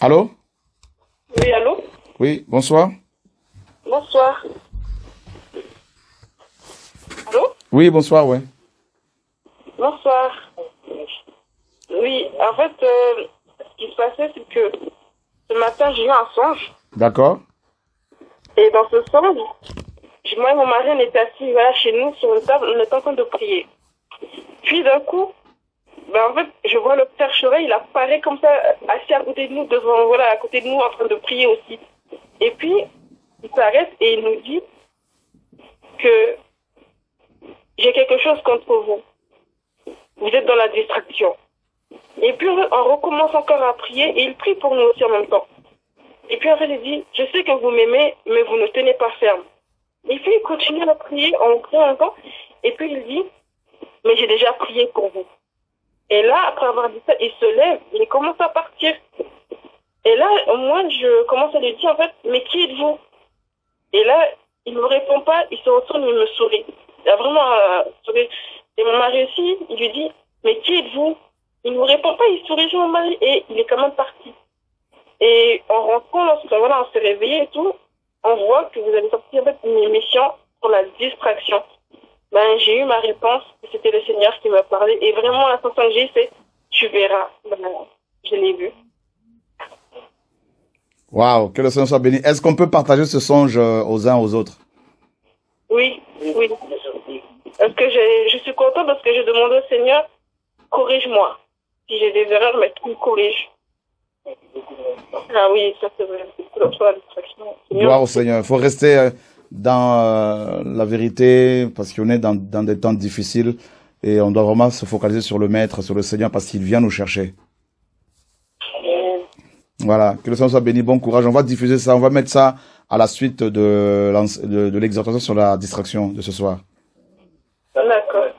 Allô? Oui, allô? Oui, bonsoir. Bonsoir. Allô? Oui, bonsoir, ouais. Bonsoir. Oui, en fait, euh, ce qui se passait, c'est que ce matin, j'ai eu un songe. D'accord. Et dans ce songe, moi et mon mari, on était assis voilà, chez nous sur une table, on était en train de prier. Puis d'un coup, ben, en fait, je vois le père Choret, il apparaît comme ça, assis à côté de nous, devant, voilà, à côté de nous, en train de prier aussi. Et puis, il s'arrête et il nous dit que j'ai quelque chose contre vous. Vous êtes dans la distraction. Et puis, on recommence encore à prier et il prie pour nous aussi en même temps. Et puis après, il dit, je sais que vous m'aimez, mais vous ne tenez pas ferme. Et puis, il continue à prier, on prie encore. Et puis, il dit, mais j'ai déjà prié pour vous. Et là, après avoir dit ça, il se lève, il commence à partir. Et là, moi, je commence à lui dire, en fait, mais qui êtes-vous? Et là, il ne me répond pas, il se retourne, il me sourit. Il a vraiment euh, souri. Et mon mari aussi, il lui dit, mais qui êtes-vous? Il ne me répond pas, il sourit mon mari, et il est quand même parti. Et en rentrant, lorsque voilà, on s'est réveillé et tout, on voit que vous avez sorti en fait une émission sur la distraction. Ben, j'ai eu ma réponse, c'était le Seigneur qui m'a parlé. Et vraiment, la sensation que j'ai, c'est tu verras. Ben, je l'ai vu. Waouh, que le Seigneur soit béni. Est-ce qu'on peut partager ce songe euh, aux uns aux autres? Oui, oui. Parce que j'ai- je suis contente parce que j'ai demandé au Seigneur, corrige-moi. Si j'ai des erreurs, mais tu me corriges. Ah oui, ça c'est vrai. Gloire au Seigneur. Il faut rester euh, dans euh, la vérité parce qu'on est dans, dans des temps difficiles et on doit vraiment se focaliser sur le Maître, sur le Seigneur parce qu'il vient nous chercher. Voilà, que le Seigneur soit béni, bon courage. On va diffuser ça, on va mettre ça à la suite de, l'ense- de, de l'exhortation sur la distraction de ce soir. D'accord.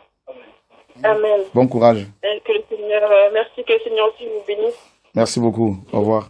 Amen. Bon courage. Et que le Seigneur, euh, merci que le Seigneur aussi vous bénisse. Merci beaucoup. Au revoir.